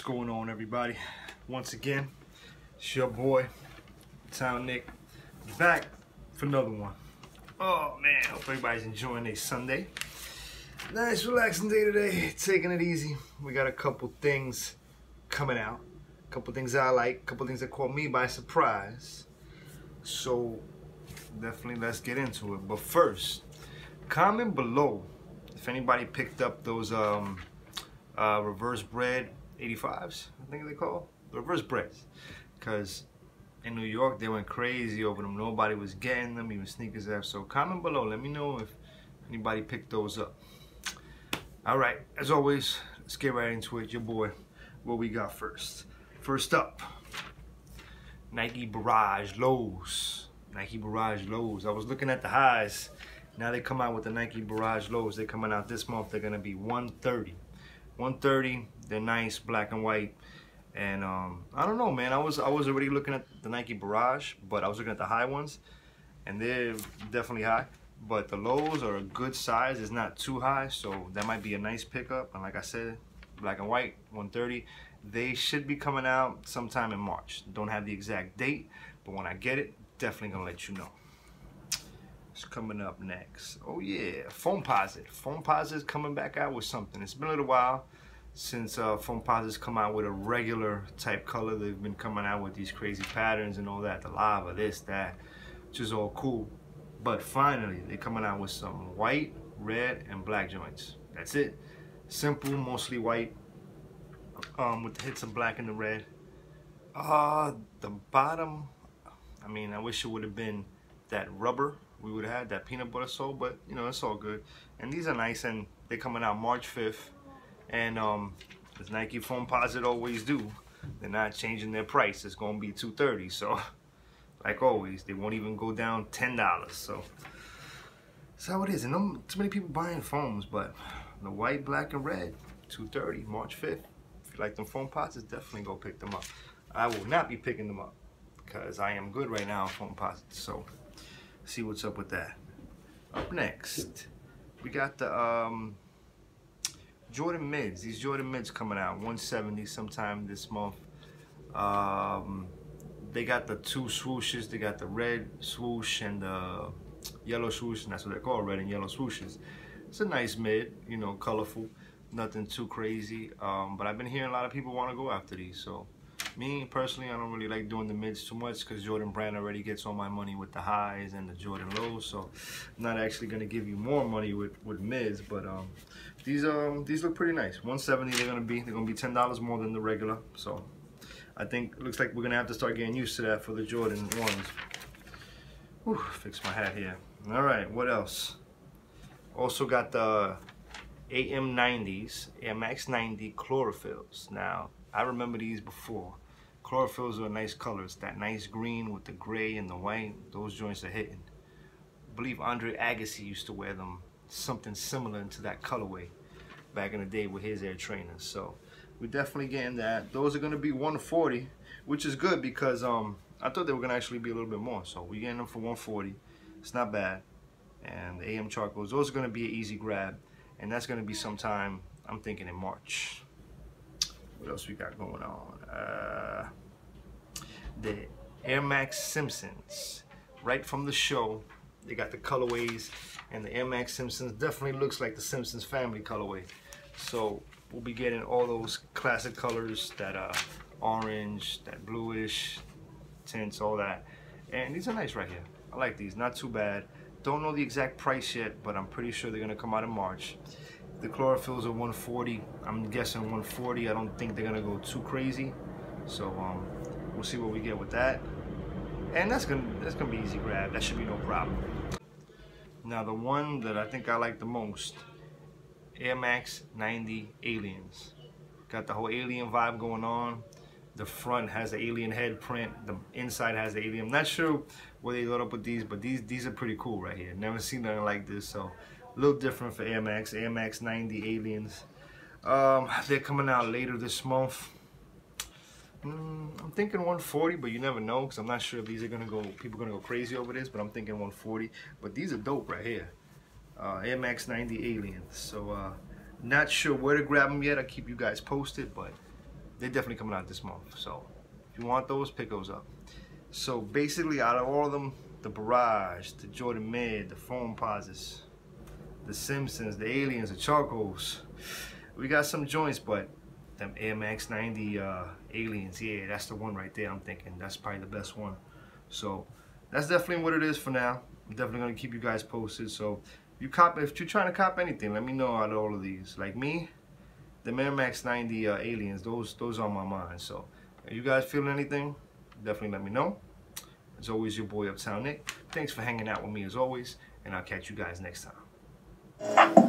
What's going on, everybody? Once again, it's your boy, Town Nick, back for another one. Oh man, hope everybody's enjoying their Sunday. Nice, relaxing day today. Taking it easy. We got a couple things coming out. A couple things I like. A couple things that caught me by surprise. So, definitely let's get into it. But first, comment below if anybody picked up those um, uh, reverse bred 85s, I think they call the reverse breds. Because in New York, they went crazy over them. Nobody was getting them, even sneakers have. So comment below. Let me know if anybody picked those up. All right, as always, let's get right into it. Your boy, what we got first? First up, Nike Barrage Lows. Nike Barrage Lows. I was looking at the highs. Now they come out with the Nike Barrage Lows. They're coming out this month. They're gonna be 130. 130. They're nice, black and white. And um, I don't know, man. I was I was already looking at the Nike Barrage, but I was looking at the high ones, and they're definitely high. But the lows are a good size. It's not too high, so that might be a nice pickup. And like I said, black and white, 130. They should be coming out sometime in March. Don't have the exact date, but when I get it, definitely gonna let you know. Coming up next? Oh yeah, Foamposite. Foam Posit coming back out with something. It's been a little while since uh, Foamposite's come out with a regular type color. They've been coming out with these crazy patterns and all that, the lava, this, that, which is all cool. But finally, they're coming out with some white, red, and black joints. That's it. Simple, mostly white, um, with the hits of black and the red. Uh, the bottom, I mean, I wish it would have been that rubber we would have had, that peanut butter sole, but you know, it's all good. And these are nice and they're coming out March 5th. And um, as Nike Foamposite always do, they're not changing their price. It's gonna be 230 So like always, they won't even go down $10. So that's how it is. And no, too many people buying foams, but the white, black, and red, 230 March 5th. If you like them foam Foamposites, definitely go pick them up. I will not be picking them up because I am good right now on foam Foamposites. So see what's up with that. Up next, we got the um, Jordan mids. These Jordan mids coming out 170 sometime this month. Um, they got the two swooshes. They got the red swoosh and the yellow swoosh, and that's what they're called, red and yellow swooshes. It's a nice mid, you know, colorful, nothing too crazy. Um, but I've been hearing a lot of people want to go after these, so me personally, I don't really like doing the mids too much because Jordan Brand already gets all my money with the highs and the Jordan lows. So I'm not actually gonna give you more money with with mids, but um, these um these look pretty nice. 170 they're gonna be. They're gonna be ten dollars more than the regular. So I think looks like we're gonna have to start getting used to that for the Jordan ones. Whew, fix my hat here. All right, what else? Also got the AM90s, Air Max 90 chlorophylls. Now, I remember these before. Chlorophylls are nice colors. That nice green with the gray and the white, those joints are hitting. I believe Andre Agassi used to wear them, something similar to that colorway back in the day with his Air Trainers. So we're definitely getting that. Those are gonna be 140, which is good because um I thought they were gonna actually be a little bit more. So we're getting them for 140. It's not bad. And the AM charcoals, those are gonna be an easy grab. And that's gonna be sometime, I'm thinking in March. What else we got going on? Uh, the Air Max Simpsons, right from the show. They got the colorways, and the Air Max Simpsons definitely looks like the Simpsons family colorway. So we'll be getting all those classic colors, that uh, orange, that bluish tints, all that. And these are nice right here. I like these, not too bad. Don't know the exact price yet, but I'm pretty sure they're gonna come out in March. The chlorophylls are 140. I'm guessing 140. I don't think they're gonna go too crazy. So um, we'll see what we get with that. And that's gonna that's gonna be easy grab. That should be no problem. Now the one that I think I like the most, Air Max 90 Aliens. Got the whole alien vibe going on. The front has the alien head print. The inside has the alien. I'm not sure where they load up with these, but these these are pretty cool right here. Never seen nothing like this. So a little different for Air Max, Air Max 90 Aliens. Um, they're coming out later this month. Mm, I'm thinking 140, but you never know because I'm not sure if these are gonna go. People are gonna go crazy over this, but I'm thinking 140. But these are dope right here. Uh, Air Max 90 Aliens. So uh, not sure where to grab them yet. I'll keep you guys posted, but they're definitely coming out this month. So if you want those, pick those up. So basically, out of all of them, the Barrage, the Jordan Mid, the Foam Foamposites, the Simpsons, the Aliens, the Charcoals, we got some joints, but them Air Max 90 uh, Aliens, yeah, that's the one right there. I'm thinking that's probably the best one. So that's definitely what it is for now. I'm definitely gonna keep you guys posted. So you cop if you're trying to cop anything, let me know out of all of these. Like me, the Air Max 90 uh, Aliens, those those are on my mind. So you guys feeling anything, definitely let me know. As always, your boy Uptown Nick. Thanks for hanging out with me as always, and I'll catch you guys next time you